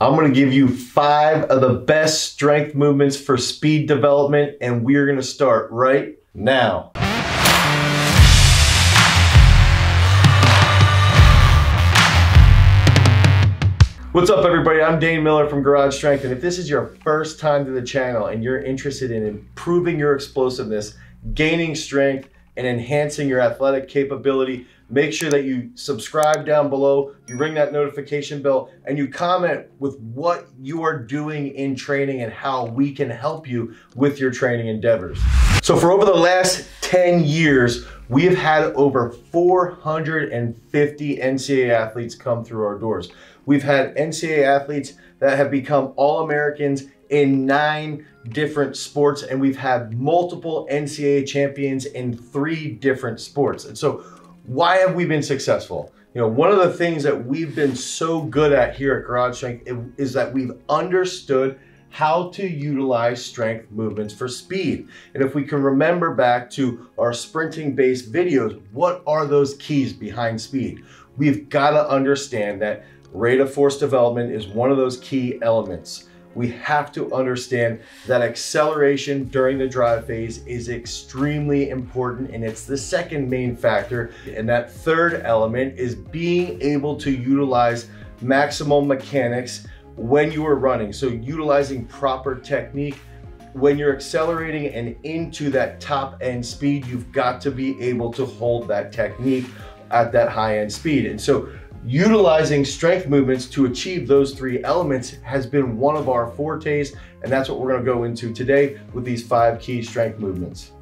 I'm gonna give you five of the best strength movements for speed development, and we're gonna start right now. What's up everybody? I'm Dane Miller from Garage Strength and if this is your first time to the channel and you're interested in improving your explosiveness, gaining strength, and enhancing your athletic capability, make sure that you subscribe down below, you ring that notification bell, and you comment with what you are doing in training and how we can help you with your training endeavors. So for over the last 10 years, we have had over 450 NCAA athletes come through our doors. We've had NCAA athletes that have become All-Americans in nine different sports, and we've had multiple NCAA champions in three different sports. And so why have we been successful? You know, one of the things that we've been so good at here at Garage Strength is that we've understood how to utilize strength movements for speed. And if we can remember back to our sprinting based videos, what are those keys behind speed? We've got to understand that Rate of force development is one of those key elements. We have to understand that acceleration during the drive phase is extremely important and it's the second main factor. And that third element is being able to utilize maximum mechanics when you are running. So utilizing proper technique when you're accelerating and into that top end speed, you've got to be able to hold that technique at that high end speed. And so utilizing strength movements to achieve those three elements has been one of our fortes, and that's what we're gonna go into today with these five key strength movements.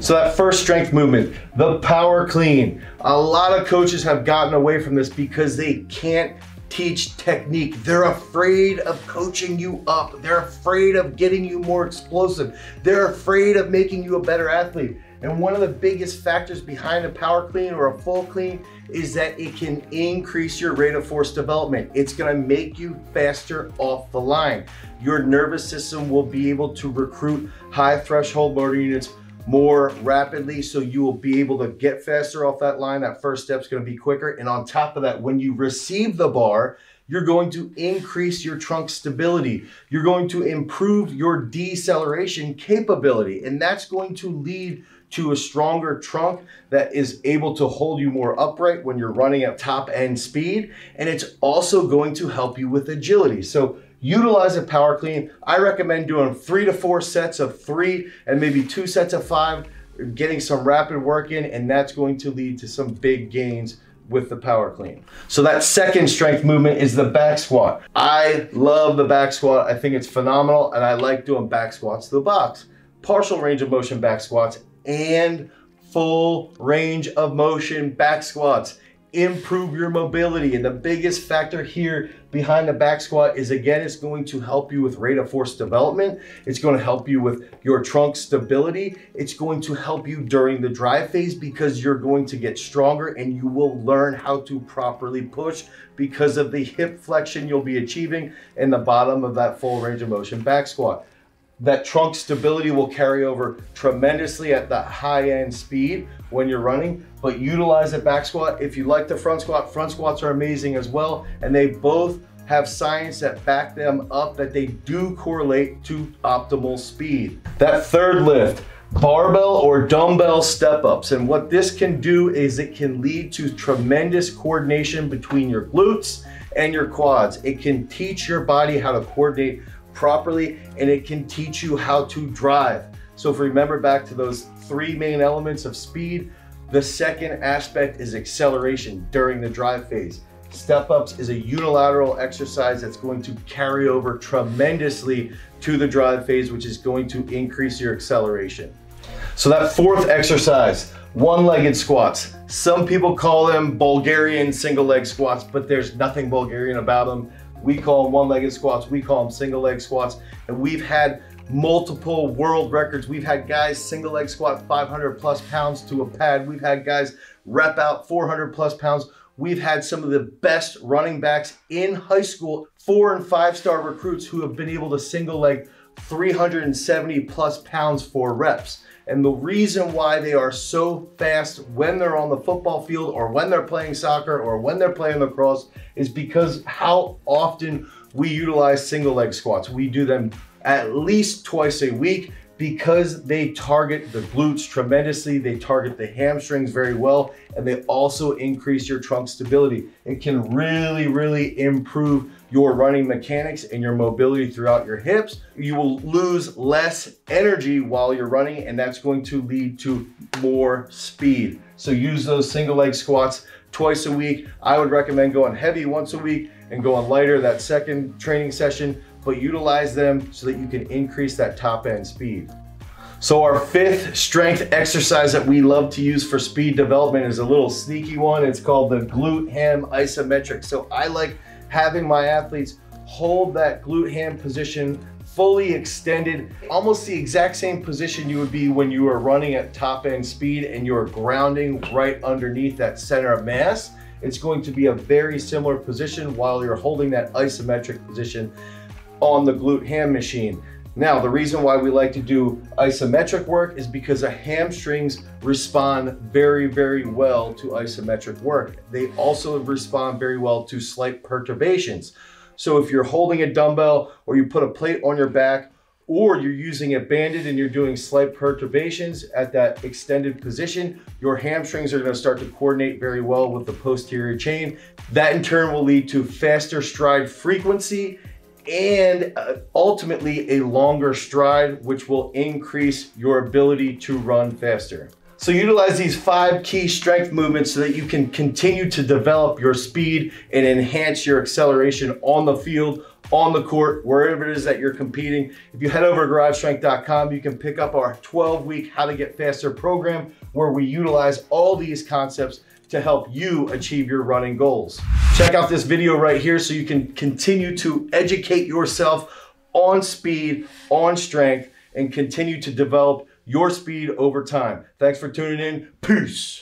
So that first strength movement, the power clean. A lot of coaches have gotten away from this because they can't teach technique. They're afraid of coaching you up. They're afraid of getting you more explosive. They're afraid of making you a better athlete. And one of the biggest factors behind a power clean or a full clean is that it can increase your rate of force development. It's gonna make you faster off the line. Your nervous system will be able to recruit high threshold motor units more rapidly so you will be able to get faster off that line. That first step's gonna be quicker. And on top of that, when you receive the bar, you're going to increase your trunk stability. You're going to improve your deceleration capability. And that's going to lead to a stronger trunk that is able to hold you more upright when you're running at top end speed. And it's also going to help you with agility. So utilize a power clean. I recommend doing three to four sets of three and maybe two sets of five, getting some rapid work in, and that's going to lead to some big gains with the power clean. So that second strength movement is the back squat. I love the back squat. I think it's phenomenal and I like doing back squats to the box. Partial range of motion back squats and full range of motion back squats. Improve your mobility. And the biggest factor here behind the back squat is again, it's going to help you with rate of force development. It's going to help you with your trunk stability. It's going to help you during the drive phase because you're going to get stronger and you will learn how to properly push because of the hip flexion you'll be achieving in the bottom of that full range of motion back squat that trunk stability will carry over tremendously at that high end speed when you're running, but utilize the back squat. If you like the front squat, front squats are amazing as well. And they both have science that back them up that they do correlate to optimal speed. That third lift, barbell or dumbbell step ups. And what this can do is it can lead to tremendous coordination between your glutes and your quads. It can teach your body how to coordinate properly and it can teach you how to drive. So if we remember back to those three main elements of speed, the second aspect is acceleration during the drive phase. Step ups is a unilateral exercise that's going to carry over tremendously to the drive phase, which is going to increase your acceleration. So that fourth exercise, one-legged squats. Some people call them Bulgarian single leg squats, but there's nothing Bulgarian about them. We call them one-legged squats. We call them single leg squats. And we've had multiple world records. We've had guys single leg squat 500 plus pounds to a pad. We've had guys rep out 400 plus pounds. We've had some of the best running backs in high school, four and five star recruits who have been able to single leg 370 plus pounds for reps. And the reason why they are so fast when they're on the football field or when they're playing soccer or when they're playing lacrosse is because how often we utilize single leg squats. We do them at least twice a week because they target the glutes tremendously, they target the hamstrings very well, and they also increase your trunk stability. It can really, really improve your running mechanics and your mobility throughout your hips. You will lose less energy while you're running, and that's going to lead to more speed. So use those single leg squats twice a week. I would recommend going heavy once a week and going lighter that second training session but utilize them so that you can increase that top end speed. So our fifth strength exercise that we love to use for speed development is a little sneaky one. It's called the glute ham isometric. So I like having my athletes hold that glute ham position fully extended, almost the exact same position you would be when you are running at top end speed and you're grounding right underneath that center of mass. It's going to be a very similar position while you're holding that isometric position on the glute ham machine. Now, the reason why we like to do isometric work is because the hamstrings respond very, very well to isometric work. They also respond very well to slight perturbations. So if you're holding a dumbbell or you put a plate on your back or you're using a banded and you're doing slight perturbations at that extended position, your hamstrings are gonna start to coordinate very well with the posterior chain. That in turn will lead to faster stride frequency and uh, ultimately a longer stride, which will increase your ability to run faster. So utilize these five key strength movements so that you can continue to develop your speed and enhance your acceleration on the field, on the court, wherever it is that you're competing. If you head over to garagestrength.com, you can pick up our 12 week How to Get Faster program where we utilize all these concepts to help you achieve your running goals. Check out this video right here so you can continue to educate yourself on speed, on strength, and continue to develop your speed over time. Thanks for tuning in. Peace.